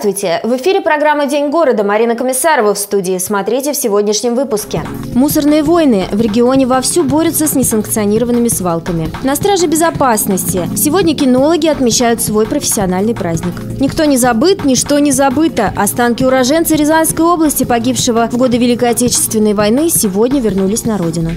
Здравствуйте! В эфире программа «День города». Марина Комиссарова в студии. Смотрите в сегодняшнем выпуске. Мусорные войны. В регионе вовсю борются с несанкционированными свалками. На страже безопасности. Сегодня кинологи отмечают свой профессиональный праздник. Никто не забыт, ничто не забыто. Останки уроженца Рязанской области, погибшего в годы Великой Отечественной войны, сегодня вернулись на родину.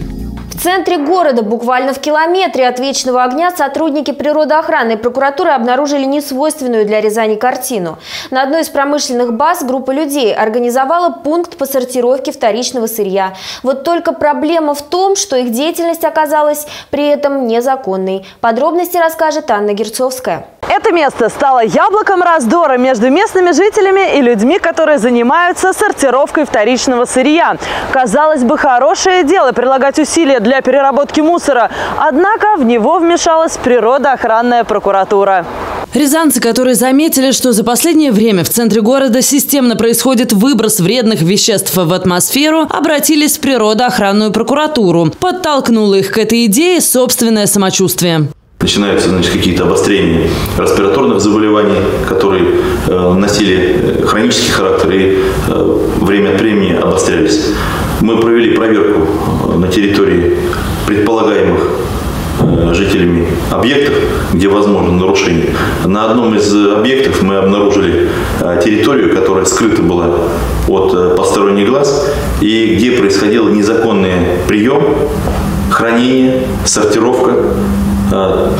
В центре города, буквально в километре от вечного огня, сотрудники природоохранной прокуратуры обнаружили несвойственную для Рязани картину. На одной из промышленных баз группа людей организовала пункт по сортировке вторичного сырья. Вот только проблема в том, что их деятельность оказалась при этом незаконной. Подробности расскажет Анна Герцовская. Это место стало яблоком раздора между местными жителями и людьми, которые занимаются сортировкой вторичного сырья. Казалось бы, хорошее дело прилагать усилия для переработки мусора, однако в него вмешалась природоохранная прокуратура. Рязанцы, которые заметили, что за последнее время в центре города системно происходит выброс вредных веществ в атмосферу, обратились в природоохранную прокуратуру. Подтолкнуло их к этой идее собственное самочувствие начинаются значит, какие-то обострения респираторных заболеваний, которые э, носили э, хронический характер и э, время от времени обострялись. Мы провели проверку на территории предполагаемых жителями объектов, где возможно нарушение. На одном из объектов мы обнаружили территорию, которая скрыта была от посторонних глаз и где происходил незаконный прием, хранение, сортировка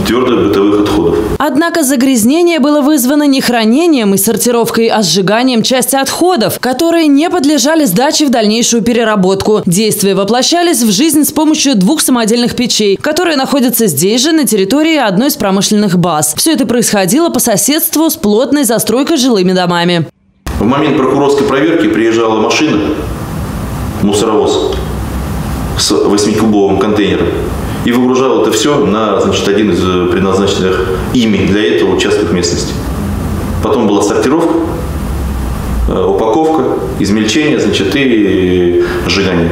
твердых бытовых отходов. Однако загрязнение было вызвано не хранением и сортировкой, а сжиганием части отходов, которые не подлежали сдаче в дальнейшую переработку. Действия воплощались в жизнь с помощью двух самодельных печей, которые находятся здесь же, на территории одной из промышленных баз. Все это происходило по соседству с плотной застройкой жилыми домами. В момент прокурорской проверки приезжала машина, мусоровоз с 8-кубовым контейнером и выгружал это все на значит, один из э, предназначенных ими для этого участков местности. Потом была сортировка, э, упаковка, измельчение значит, и сжигание.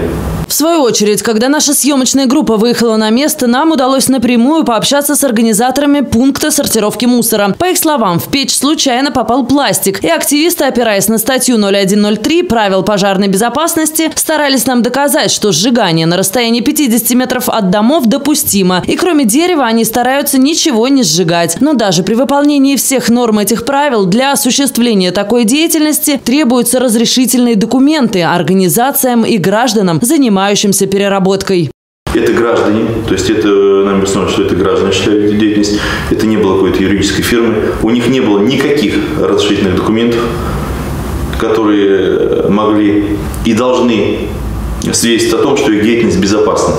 В свою очередь, когда наша съемочная группа выехала на место, нам удалось напрямую пообщаться с организаторами пункта сортировки мусора. По их словам, в печь случайно попал пластик, и активисты, опираясь на статью 0103 правил пожарной безопасности, старались нам доказать, что сжигание на расстоянии 50 метров от домов допустимо, и кроме дерева они стараются ничего не сжигать. Но даже при выполнении всех норм этих правил для осуществления такой деятельности требуются разрешительные документы организациям и гражданам, занимающимся занимающимся переработкой. Это граждане, то есть это нам объяснено, что это граждане осуществляют деятельность, это не было какой-то юридической фирмы, у них не было никаких разрешительных документов, которые могли и должны свидетельствовать о том, что их деятельность безопасна.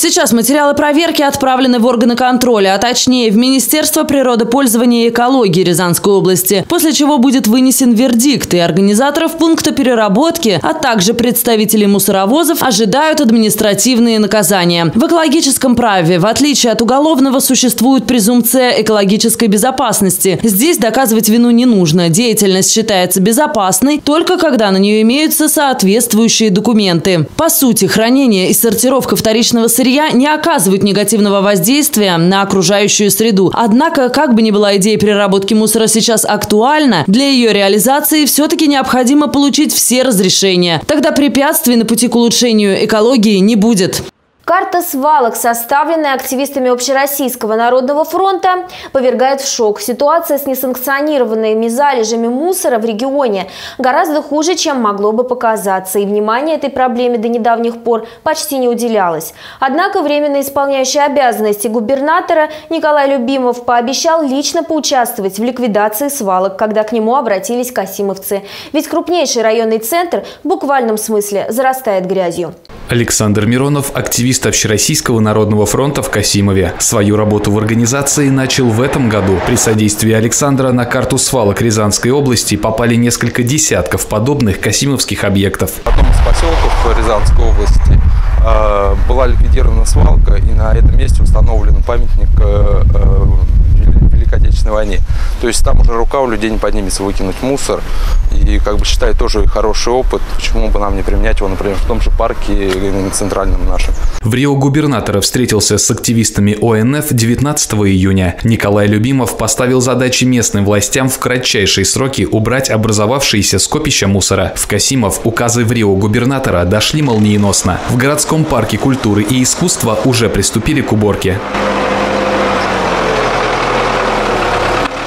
Сейчас материалы проверки отправлены в органы контроля, а точнее в Министерство природопользования и экологии Рязанской области, после чего будет вынесен вердикт, и организаторов пункта переработки, а также представителей мусоровозов ожидают административные наказания. В экологическом праве, в отличие от уголовного, существует презумпция экологической безопасности. Здесь доказывать вину не нужно. Деятельность считается безопасной только когда на нее имеются соответствующие документы. По сути, хранение и сортировка вторичного сырья сырья не оказывают негативного воздействия на окружающую среду. Однако, как бы ни была идея переработки мусора сейчас актуальна, для ее реализации все-таки необходимо получить все разрешения. Тогда препятствий на пути к улучшению экологии не будет. Карта свалок, составленная активистами Общероссийского народного фронта, повергает в шок. Ситуация с несанкционированными залежами мусора в регионе гораздо хуже, чем могло бы показаться. И внимание этой проблеме до недавних пор почти не уделялось. Однако временно исполняющий обязанности губернатора Николай Любимов пообещал лично поучаствовать в ликвидации свалок, когда к нему обратились касимовцы. Ведь крупнейший районный центр в буквальном смысле зарастает грязью. Александр Миронов – активист Общероссийского народного фронта в Касимове. Свою работу в организации начал в этом году. При содействии Александра на карту свалок Рязанской области попали несколько десятков подобных касимовских объектов. В одном из поселков Рязанской области э, была ликвидирована свалка, и на этом месте установлен памятник э, э, Великой Отечественной войне. То есть там уже рука у людей не поднимется выкинуть мусор. И как бы считаю тоже хороший опыт. Почему бы нам не применять его, например, в том же парке центральном нашем. В Рио губернатора встретился с активистами ОНФ 19 июня. Николай Любимов поставил задачи местным властям в кратчайшие сроки убрать образовавшиеся скопища мусора. В Касимов указы в Рио губернатора дошли молниеносно. В городском парке культуры и искусства уже приступили к уборке.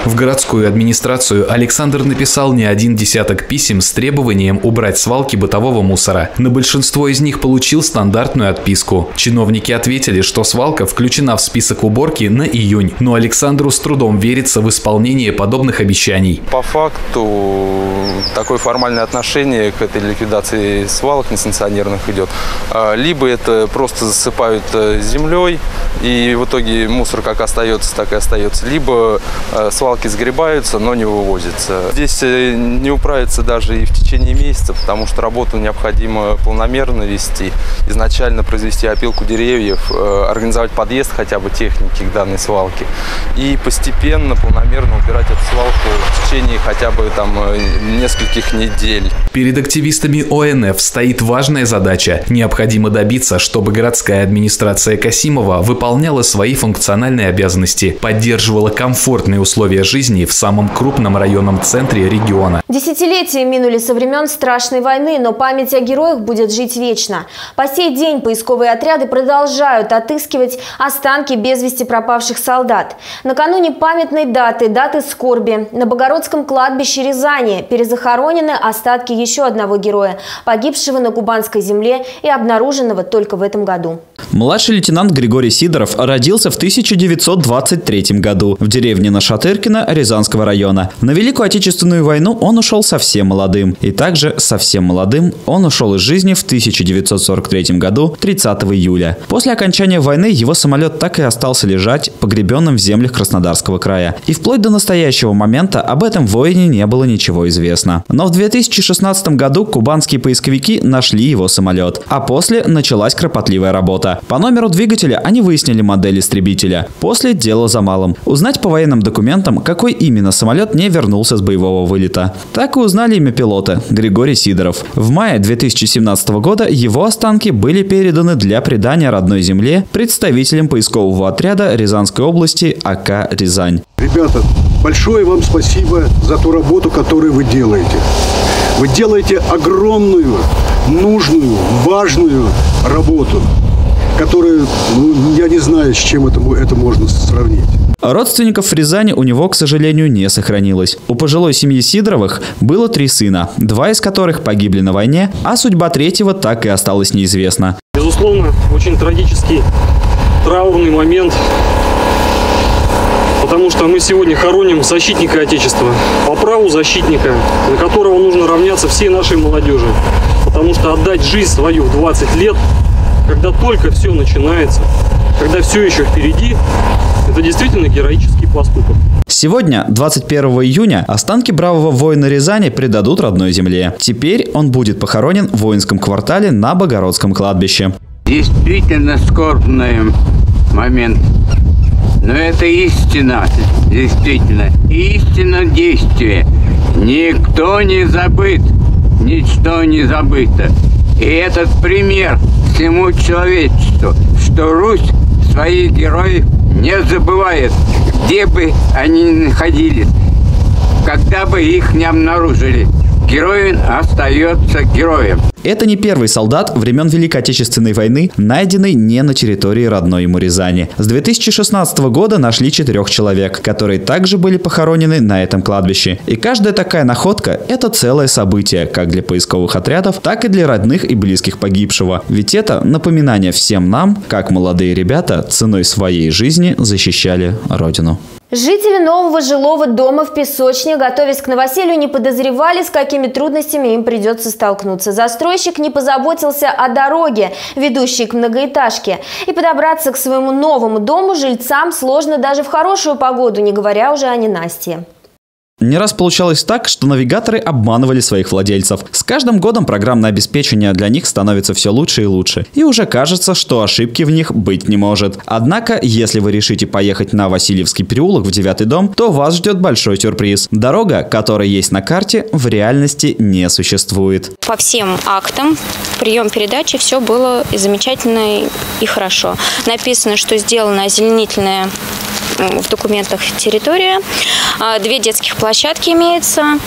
В городскую администрацию Александр написал не один десяток писем с требованием убрать свалки бытового мусора. На большинство из них получил стандартную отписку. Чиновники ответили, что свалка включена в список уборки на июнь, но Александру с трудом верится в исполнение подобных обещаний. По факту такое формальное отношение к этой ликвидации свалок несанкционированных идет. А, либо это просто засыпают э, землей, и в итоге мусор как остается, так и остается. Либо э, свалки сгребаются, но не вывозятся. Здесь э, не управиться даже и в течение месяца, потому что работу необходимо полномерно вести. Изначально произвести опилку деревьев, э, организовать подъезд хотя бы техники к данной свалке. И постепенно, полномерно убирать эту свалку в течение хотя бы там э, нескольких недель. Перед активистами ОНФ стоит важная задача. Необходимо добиться, чтобы городская администрация Касимова выполняла свои функциональные обязанности, поддерживала комфортные условия жизни в самом крупном районном центре региона. Десятилетия минули со времен страшной войны, но память о героях будет жить вечно. По сей день поисковые отряды продолжают отыскивать останки без вести пропавших солдат. Накануне памятной даты, даты скорби, на Богородском кладбище Рязани перезахоронены остатки еще одного героя, погибшего на Кубанской земле и обнаруженного только в этом году. Младший лейтенант Григорий Сидоров родился в 1923 году в деревне Нашатыркино Рязанского района. На Великую Отечественную войну он ушел совсем молодым. И также совсем молодым он ушел из жизни в 1943 году 30 июля. После окончания войны его самолет так и остался лежать погребенным в землях Краснодарского края. И вплоть до настоящего момента об этом воине не было ничего известно. Но в 2016 году кубанские поисковики нашли его самолет. А после началась кропотливая работа. По номеру двигателя они выяснили модель истребителя. После дело за малым. Узнать по военным документам, какой именно самолет не вернулся с боевого вылета. Так и узнали имя пилота – Григорий Сидоров. В мае 2017 года его останки были переданы для предания родной земле представителям поискового отряда Рязанской области АК «Рязань». Ребята, большое вам спасибо за ту работу, которую вы делаете. Вы делаете огромную, нужную, важную работу, которую, ну, я не знаю, с чем это, это можно сравнить. Родственников в Рязани у него, к сожалению, не сохранилось. У пожилой семьи Сидоровых было три сына, два из которых погибли на войне, а судьба третьего так и осталась неизвестна. Безусловно, очень трагический, траурный момент, потому что мы сегодня хороним защитника Отечества, по праву защитника, на которого нужно равняться всей нашей молодежи. Потому что отдать жизнь свою в 20 лет, когда только все начинается, когда все еще впереди, это действительно героический поступок. Сегодня, 21 июня, останки бравого воина Рязани предадут родной земле. Теперь он будет похоронен в воинском квартале на Богородском кладбище. Действительно скорбный момент. Но это истина, действительно. Истина действия. Никто не забыт, ничто не забыто. И этот пример всему человечеству, что Русь своих героев не забывает, где бы они ни находились, когда бы их не обнаружили. Герой остается героем. Это не первый солдат времен Великой Отечественной войны, найденный не на территории родной ему Рязани. С 2016 года нашли четырех человек, которые также были похоронены на этом кладбище. И каждая такая находка – это целое событие, как для поисковых отрядов, так и для родных и близких погибшего. Ведь это напоминание всем нам, как молодые ребята ценой своей жизни защищали Родину. Жители нового жилого дома в Песочне, готовясь к новоселью, не подозревали, с какими трудностями им придется столкнуться. Застройщик не позаботился о дороге, ведущей к многоэтажке. И подобраться к своему новому дому жильцам сложно даже в хорошую погоду, не говоря уже о ненастье. Не раз получалось так, что навигаторы обманывали своих владельцев. С каждым годом программное обеспечение для них становится все лучше и лучше. И уже кажется, что ошибки в них быть не может. Однако, если вы решите поехать на Васильевский переулок в девятый дом, то вас ждет большой сюрприз. Дорога, которая есть на карте, в реальности не существует. По всем актам прием передачи все было замечательно и хорошо. Написано, что сделана озеленительная в документах территория, а, две детских площадки имеется,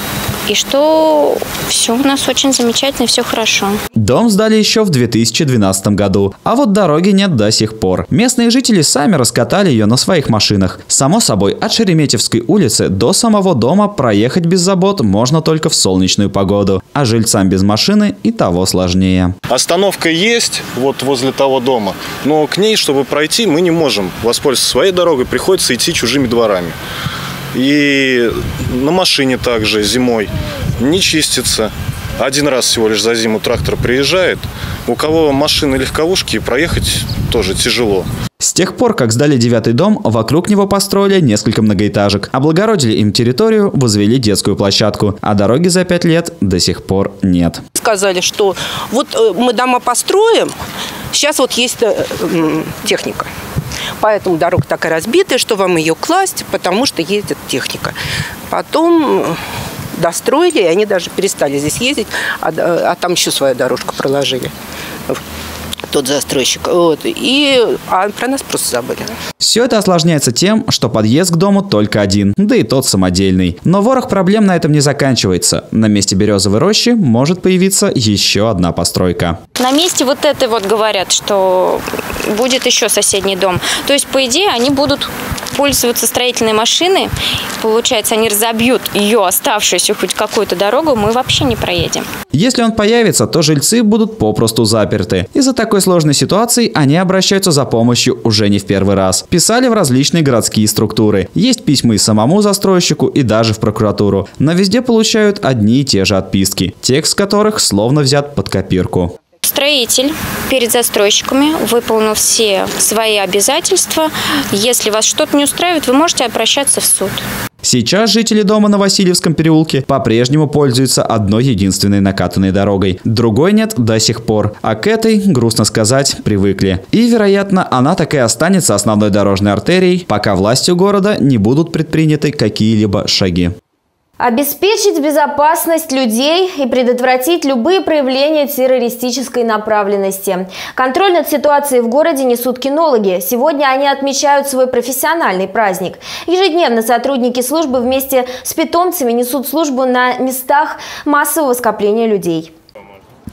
и что все у нас очень замечательно, все хорошо. Дом сдали еще в 2012 году, а вот дороги нет до сих пор. Местные жители сами раскатали ее на своих машинах. Само собой, от Шереметьевской улицы до самого дома проехать без забот можно только в солнечную погоду, а жильцам без машины и того сложнее. Остановка есть вот возле того дома, но к ней, чтобы пройти, мы не можем воспользоваться своей дорогой, приходится идти чужими дворами. И на машине также зимой не чистится. Один раз всего лишь за зиму трактор приезжает. У кого машины легковушки, проехать тоже тяжело. С тех пор, как сдали девятый дом, вокруг него построили несколько многоэтажек. Облагородили им территорию, возвели детскую площадку. А дороги за пять лет до сих пор нет. Сказали, что вот э, мы дома построим, сейчас вот есть э, техника. Поэтому дорога такая разбитая, что вам ее класть, потому что ездит техника. Потом достроили, и они даже перестали здесь ездить, а, а там еще свою дорожку проложили тот застройщик. Вот. И а про нас просто забыли. Все это осложняется тем, что подъезд к дому только один, да и тот самодельный. Но ворох проблем на этом не заканчивается. На месте березовой рощи может появиться еще одна постройка. На месте вот этой вот говорят, что будет еще соседний дом. То есть, по идее, они будут пользоваться строительной машиной. Получается, они разобьют ее оставшуюся хоть какую-то дорогу, мы вообще не проедем. Если он появится, то жильцы будут попросту заперты. Из-за такой сложной ситуации они обращаются за помощью уже не в первый раз. Писали в различные городские структуры. Есть письма и самому застройщику, и даже в прокуратуру. Но везде получают одни и те же отписки, текст которых словно взят под копирку. Строитель перед застройщиками выполнил все свои обязательства. Если вас что-то не устраивает, вы можете обращаться в суд. Сейчас жители дома на Васильевском переулке по-прежнему пользуются одной единственной накатанной дорогой. Другой нет до сих пор. А к этой, грустно сказать, привыкли. И, вероятно, она так и останется основной дорожной артерией, пока властью города не будут предприняты какие-либо шаги. Обеспечить безопасность людей и предотвратить любые проявления террористической направленности. Контроль над ситуацией в городе несут кинологи. Сегодня они отмечают свой профессиональный праздник. Ежедневно сотрудники службы вместе с питомцами несут службу на местах массового скопления людей.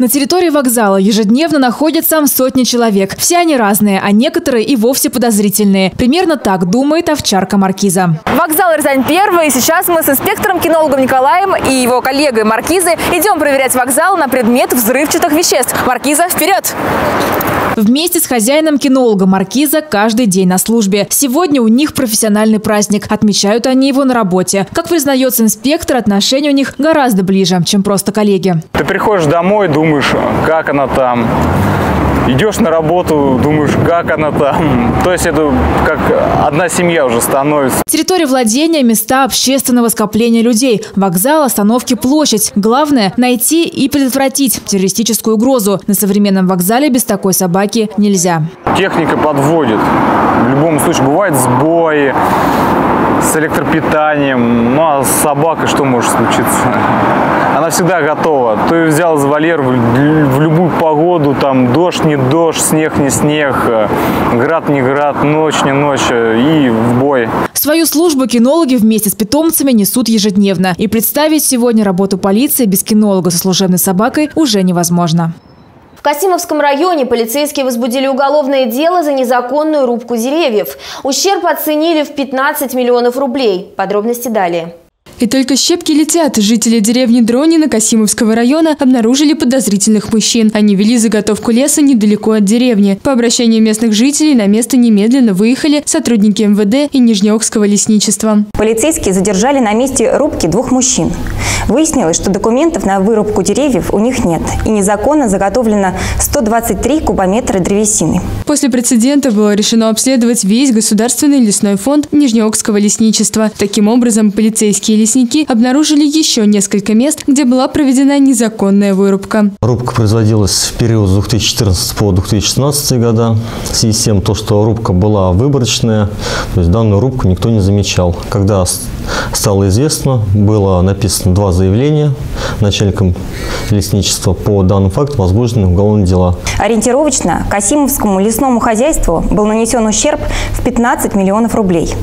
На территории вокзала ежедневно находятся сотни человек. Все они разные, а некоторые и вовсе подозрительные. Примерно так думает овчарка Маркиза. Вокзал Рязань-1. И сейчас мы с инспектором-кинологом Николаем и его коллегой Маркизой идем проверять вокзал на предмет взрывчатых веществ. Маркиза, вперед! Вместе с хозяином кинолога Маркиза каждый день на службе. Сегодня у них профессиональный праздник. Отмечают они его на работе. Как признается инспектор, отношения у них гораздо ближе, чем просто коллеги. Ты приходишь домой, думаешь, как она там, идешь на работу, думаешь, как она там. То есть это как одна семья уже становится. Территория владения – места общественного скопления людей. Вокзал, остановки, площадь. Главное – найти и предотвратить террористическую угрозу. На современном вокзале без такой собаки нельзя. Техника подводит. В любом случае бывают сбои с электропитанием. Ну а с собакой что может случиться? Она всегда готова. То есть взял из вольер в любую погоду, там дождь, не дождь, снег, не снег, град, не град, ночь, не ночь и в бой. Свою службу кинологи вместе с питомцами несут ежедневно. И представить сегодня работу полиции без кинолога со служебной собакой уже невозможно. В Касимовском районе полицейские возбудили уголовное дело за незаконную рубку деревьев. Ущерб оценили в 15 миллионов рублей. Подробности далее. И только щепки летят. Жители деревни Дронина Касимовского района обнаружили подозрительных мужчин. Они вели заготовку леса недалеко от деревни. По обращению местных жителей на место немедленно выехали сотрудники МВД и Нижнеокского лесничества. Полицейские задержали на месте рубки двух мужчин. Выяснилось, что документов на вырубку деревьев у них нет. И незаконно заготовлено 123 кубометра древесины. После прецедента было решено обследовать весь государственный лесной фонд Нижнеокского лесничества. Таким образом, полицейские лесничества лесники обнаружили еще несколько мест, где была проведена незаконная вырубка. Рубка производилась в период с 2014 по 2016 года. В связи с тем, то, что рубка была выборочная, то есть данную рубку никто не замечал. Когда стало известно, было написано два заявления начальником лесничества по данному факту возбуждены уголовные дела. Ориентировочно Касимовскому лесному хозяйству был нанесен ущерб в 15 миллионов рублей.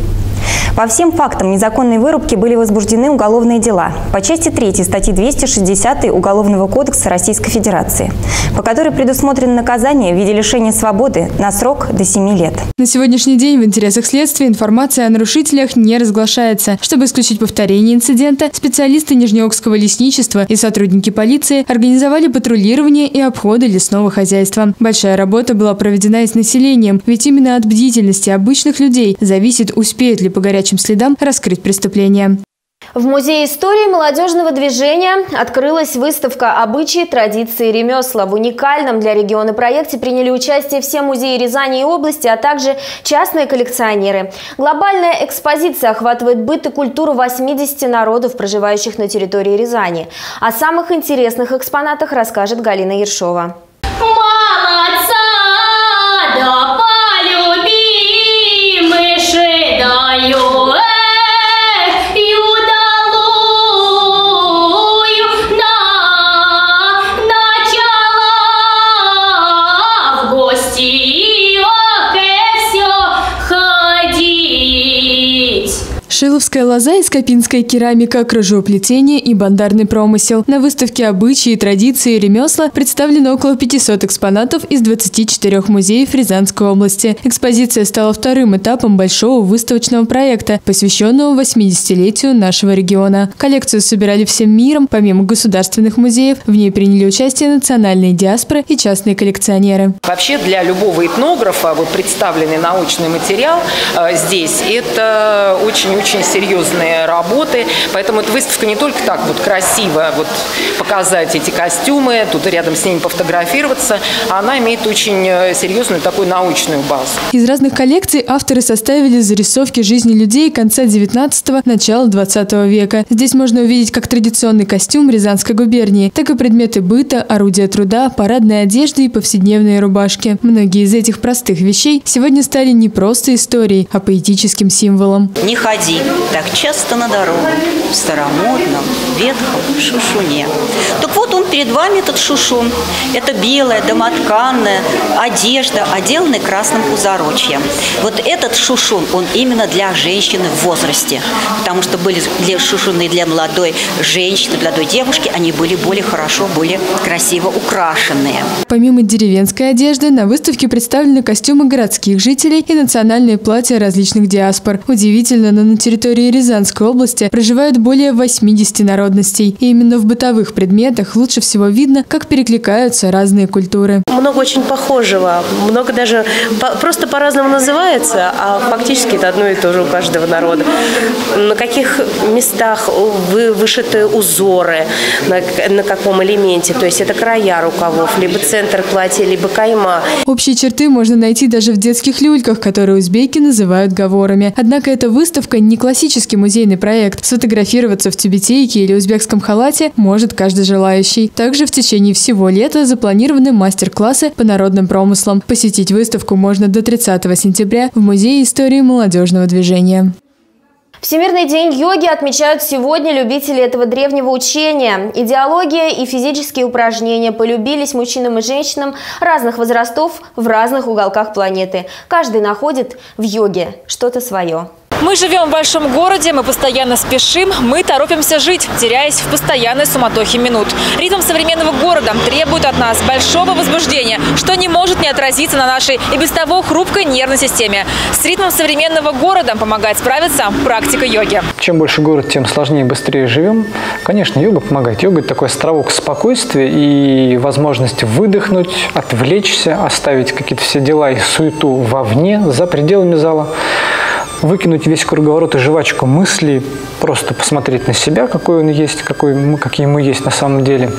По всем фактам незаконной вырубки были возбуждены уголовные дела по части 3 статьи 260 Уголовного кодекса Российской Федерации, по которой предусмотрено наказание в виде лишения свободы на срок до 7 лет. На сегодняшний день в интересах следствия информация о нарушителях не разглашается. Чтобы исключить повторение инцидента, специалисты Нижнеокского лесничества и сотрудники полиции организовали патрулирование и обходы лесного хозяйства. Большая работа была проведена и с населением, ведь именно от бдительности обычных людей зависит, успеют ли по горячим горячим следам раскрыть преступление. В Музее истории молодежного движения открылась выставка «Обычаи, традиции, ремесла». В уникальном для региона проекте приняли участие все музеи Рязани и области, а также частные коллекционеры. Глобальная экспозиция охватывает быт и культуру 80 народов, проживающих на территории Рязани. О самых интересных экспонатах расскажет Галина Ершова. Молодца! Шиловская лоза и скопинская керамика, кружеуплетение и бандарный промысел. На выставке обычаи, традиции и ремесла представлено около 500 экспонатов из 24 музеев Рязанской области. Экспозиция стала вторым этапом большого выставочного проекта, посвященного 80-летию нашего региона. Коллекцию собирали всем миром, помимо государственных музеев. В ней приняли участие национальные диаспоры и частные коллекционеры. Вообще для любого этнографа вот представленный научный материал э, здесь – это очень-очень очень серьезные работы, поэтому эта выставка не только так вот красиво вот показать эти костюмы, тут рядом с ними пофотографироваться, а она имеет очень э, серьезную такую научную базу. Из разных коллекций авторы составили зарисовки жизни людей конца 19-го, начала 20 века. Здесь можно увидеть как традиционный костюм Рязанской губернии, так и предметы быта, орудия труда, парадная одежда и повседневные рубашки. Многие из этих простых вещей сегодня стали не просто историей, а поэтическим символом. Не ходи, так часто на дорогу в старомодном ветхом шушуне. Так вот он перед вами этот шушун. Это белая домотканная одежда, отделанная красным пузорочьем. Вот этот шушун, он именно для женщины в возрасте. Потому что были для шушуны для молодой женщины, для молодой девушки, они были более хорошо, более красиво украшенные. Помимо деревенской одежды, на выставке представлены костюмы городских жителей и национальные платья различных диаспор. Удивительно, но на территории Рязанской области проживают более 80 народностей. И именно в бытовых предметах лучше всего видно, как перекликаются разные культуры. Много очень похожего, много даже по, просто по-разному называется, а фактически это одно и то же у каждого народа. На каких местах вы, вышиты узоры, на, на каком элементе, то есть это края рукавов, либо центр платья, либо кайма. Общие черты можно найти даже в детских люльках, которые узбеки называют говорами. Однако эта выставка не классический музейный проект. Сфотографироваться в тюбетейке или узбекском халате может каждый желающий. Также в течение всего лета запланированы мастер-классы по народным промыслам. Посетить выставку можно до 30 сентября в Музее истории молодежного движения. Всемирный день йоги отмечают сегодня любители этого древнего учения. Идеология и физические упражнения полюбились мужчинам и женщинам разных возрастов в разных уголках планеты. Каждый находит в йоге что-то свое. Мы живем в большом городе, мы постоянно спешим, мы торопимся жить, теряясь в постоянной суматохе минут. Ритм современного города требует от нас большого возбуждения, что не может не отразиться на нашей и без того хрупкой нервной системе. С ритмом современного города помогает справиться практика йоги. Чем больше город, тем сложнее и быстрее живем. Конечно, йога помогает. Йога – это такой островок спокойствия и возможность выдохнуть, отвлечься, оставить какие-то все дела и суету вовне, за пределами зала выкинуть весь круговорот и жвачку мыслей, просто посмотреть на себя, какой он есть, какой мы, какие мы есть на самом деле.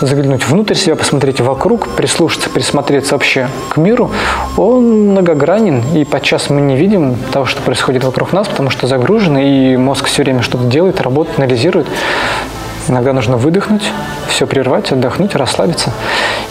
заглянуть внутрь себя, посмотреть вокруг, прислушаться, присмотреться вообще к миру, он многогранен, и подчас мы не видим того, что происходит вокруг нас, потому что загружены, и мозг все время что-то делает, работает, анализирует. Иногда нужно выдохнуть, все прервать, отдохнуть, расслабиться.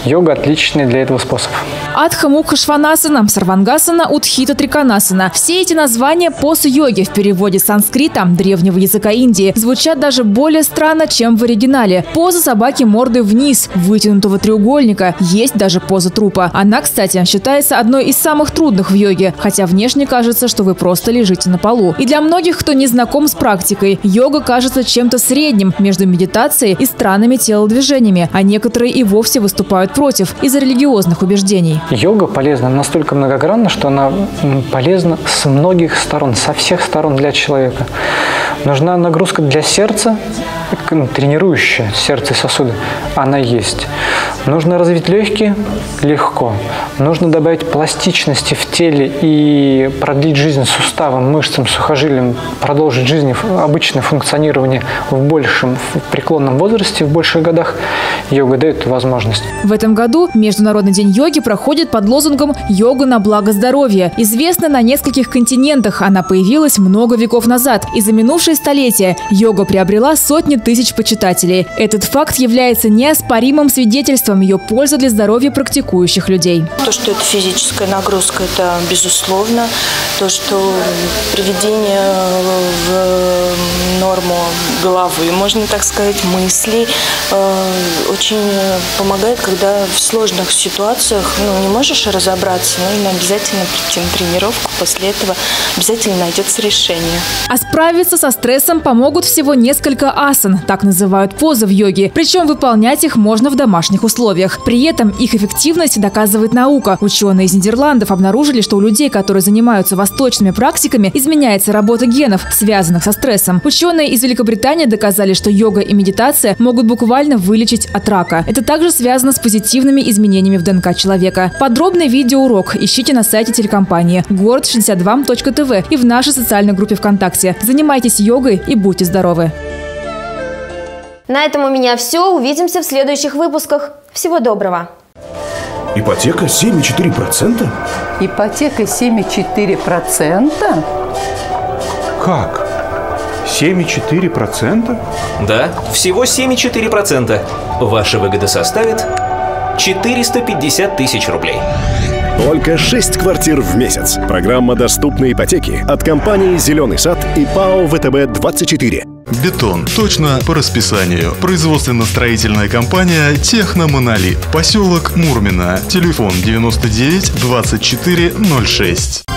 Йога – отличный для этого способ. Адха Мукха Шванасана, Сарвангасана, Утхита Триканасана. Все эти названия поз-йоги в переводе с санскрита, древнего языка Индии, звучат даже более странно, чем в оригинале. Поза собаки мордой вниз, вытянутого треугольника. Есть даже поза трупа. Она, кстати, считается одной из самых трудных в йоге, хотя внешне кажется, что вы просто лежите на полу. И для многих, кто не знаком с практикой, йога кажется чем-то средним между медитацией и странными телодвижениями, а некоторые и вовсе выступают против из-за религиозных убеждений. Йога полезна настолько многогранна, что она полезна с многих сторон, со всех сторон для человека. Нужна нагрузка для сердца, тренирующая сердце и сосуды, она есть. Нужно развить легкие – легко. Нужно добавить пластичности в теле и продлить жизнь суставам, мышцам, сухожилиям, продолжить жизнь, обычное функционирование в большем в преклонном возрасте, в больших годах. Йога дает возможность. В этом году Международный день йоги проходит под лозунгом «Йога на благо здоровья». Известна на нескольких континентах. Она появилась много веков назад. И за минувшие столетия йога приобрела сотни тысяч почитателей. Этот факт является неоспоримым свидетельством ее пользы для здоровья практикующих людей. То, что это физическая нагрузка, это безусловно. То, что приведение в норму головы, можно так сказать, мыслей, э, очень помогает, когда в сложных ситуациях ну, не можешь разобраться, нужно обязательно прийти на тренировку, после этого обязательно найдется решение. А справиться со стрессом помогут всего несколько асан, так называют позы в йоге. Причем выполнять их можно в домашних условиях. При этом их эффективность доказывает наука. Ученые из Нидерландов обнаружили, что у людей, которые занимаются восточными практиками, изменяется работа генов, связанных со стрессом. Ученые из Великобритании доказали, что йога и медитация могут буквально вылечить от рака. Это также связано с позитивными изменениями в ДНК человека. Подробный видеоурок ищите на сайте телекомпании город62.тв и в нашей социальной группе ВКонтакте. Занимайтесь йогой и будьте здоровы! На этом у меня все. Увидимся в следующих выпусках. Всего доброго. Ипотека 7,4%? Ипотека 7,4%? Как? 7,4%? Да, всего 7,4%. Ваша выгода составит 450 тысяч рублей. Только 6 квартир в месяц. Программа доступной ипотеки от компании «Зеленый сад» и ПАО «ВТБ-24». Бетон. Точно по расписанию. Производственно-строительная компания «Техномонолит». Поселок Мурмина. Телефон 99 24 06.